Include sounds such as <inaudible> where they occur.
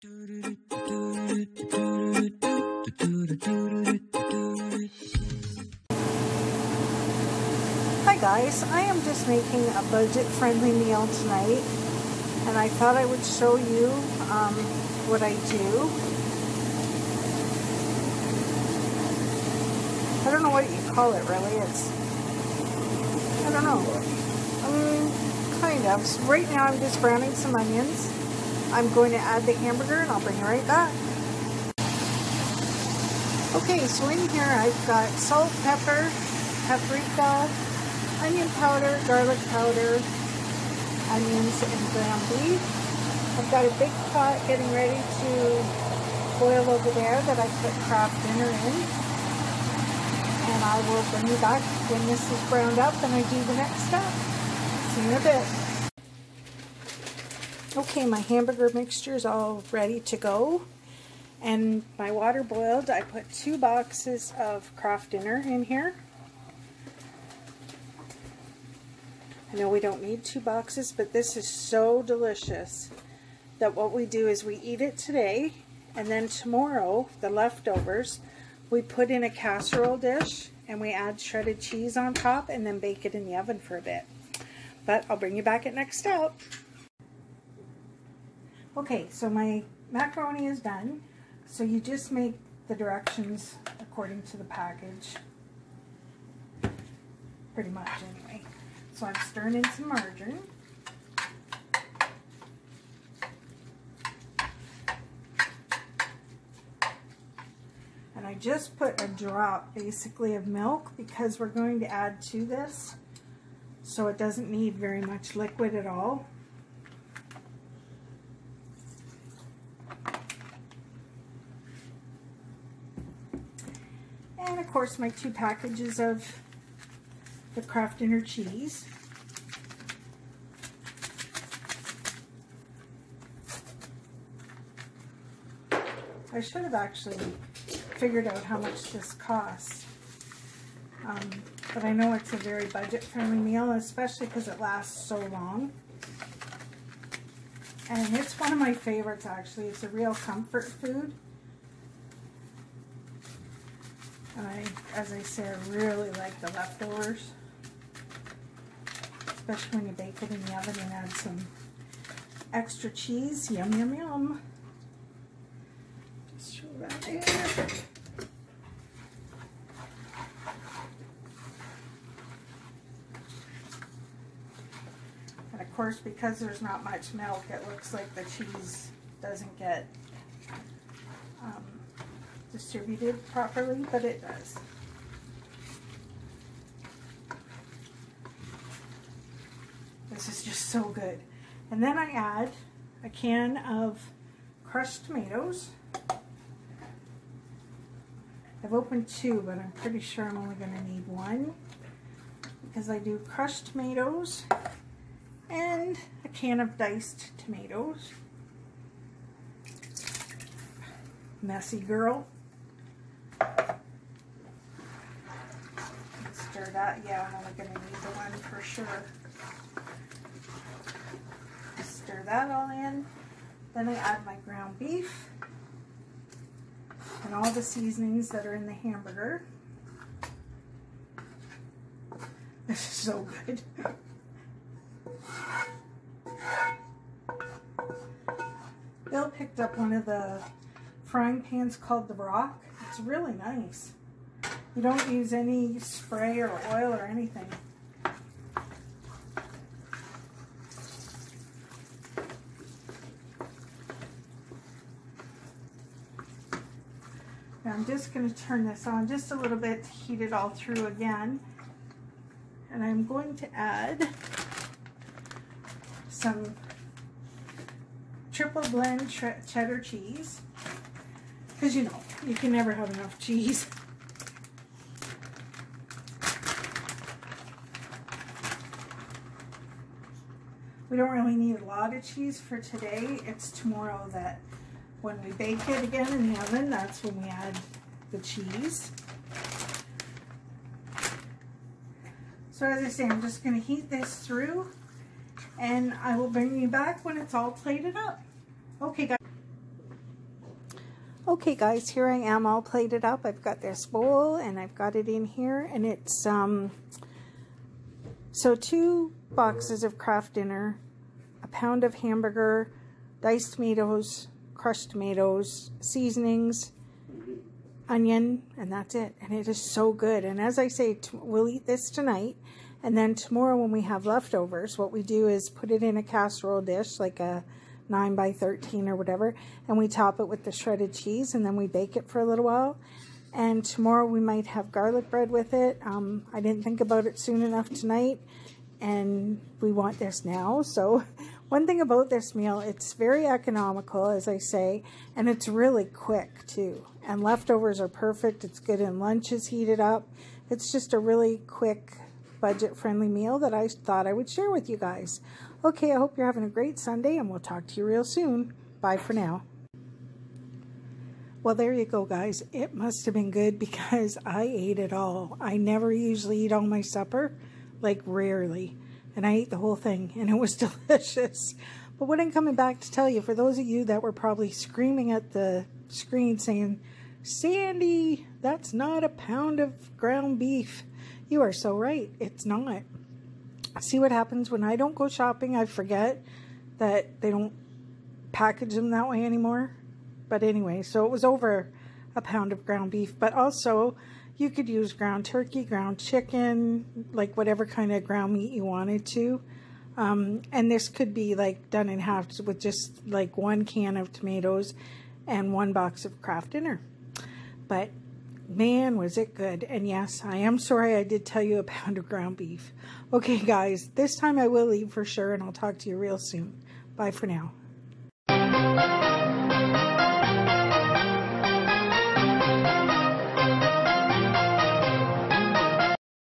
Hi guys, I am just making a budget-friendly meal tonight and I thought I would show you um, what I do. I don't know what you call it really, it's, I don't know, um, kind of. Right now I'm just browning some onions. I'm going to add the hamburger and I'll bring it right back. Okay, so in here I've got salt, pepper, paprika, onion powder, garlic powder, onions, and ground beef. I've got a big pot getting ready to boil over there that I put Kraft Dinner in. And I will bring you back when this is browned up and I do the next step. See you in a bit. Okay, my hamburger mixture is all ready to go. And my water boiled. I put two boxes of Kraft Dinner in here. I know we don't need two boxes, but this is so delicious that what we do is we eat it today, and then tomorrow, the leftovers, we put in a casserole dish, and we add shredded cheese on top, and then bake it in the oven for a bit. But I'll bring you back at next step. Okay, so my macaroni is done. So you just make the directions according to the package. Pretty much anyway. So I'm stirring in some margarine. And I just put a drop basically of milk because we're going to add to this. So it doesn't need very much liquid at all. And of course my two packages of the Kraft Dinner cheese. I should have actually figured out how much this costs. Um, but I know it's a very budget-friendly meal, especially because it lasts so long. And it's one of my favorites, actually. It's a real comfort food. I, as I say, I really like the leftovers especially when you bake it in the oven and add some extra cheese. Yum, yum, yum. Just throw that there. And of course, because there's not much milk, it looks like the cheese doesn't get distributed properly, but it does. This is just so good. And then I add a can of crushed tomatoes. I've opened two, but I'm pretty sure I'm only going to need one because I do crushed tomatoes and a can of diced tomatoes. Messy girl. Stir that. Yeah, I'm only going to need the one for sure stir that all in. Then I add my ground beef and all the seasonings that are in the hamburger. <laughs> This is so good. Bill picked up one of the frying pans called the Rock. It's really nice. You don't use any spray or oil or anything. Now I'm just going to turn this on just a little bit to heat it all through again. And I'm going to add some triple blend cheddar cheese. Because you know, you can never have enough cheese. We don't really need a lot of cheese for today. It's tomorrow that when we bake it again in the oven, that's when we add the cheese. So as I say, I'm just going to heat this through and I will bring you back when it's all plated up. Okay, guys. Okay guys, here I am all plated up. I've got this bowl and I've got it in here and it's um so two boxes of Kraft Dinner, a pound of hamburger, diced tomatoes, crushed tomatoes, seasonings, onion, and that's it. And it is so good. And as I say, we'll eat this tonight. And then tomorrow when we have leftovers, what we do is put it in a casserole dish, like a 9 by 13 or whatever, and we top it with the shredded cheese, and then we bake it for a little while. And tomorrow we might have garlic bread with it. Um, I didn't think about it soon enough tonight, and we want this now. So <laughs> one thing about this meal, it's very economical, as I say, and it's really quick too. And leftovers are perfect. It's good in lunches heated up. It's just a really quick, budget-friendly meal that I thought I would share with you guys. Okay, I hope you're having a great Sunday, and we'll talk to you real soon. Bye for now. Well, there you go, guys. It must have been good <laughs> because I ate it all. I never usually eat all my supper, like rarely. And I ate the whole thing, <laughs> and it was <laughs> delicious. But what I'm coming back to tell you, for those of you that were probably screaming at the screen saying, Sandy, that's not a pound of ground beef. You are so right. It's not. See what happens when I don't go shopping? I forget that they don't package them that way anymore. But anyway, so it was over a pound of ground beef. But also, you could use ground turkey, ground chicken, like whatever kind of ground meat you wanted to. Um, and this could be like done in half with just like one can of tomatoes and one box of Kraft Dinner. But man, was it good. And yes, I am sorry I did tell you a pound <laughs> of ground beef. Okay, guys, this time I will leave for sure, and I'll talk to you real soon. Bye for now.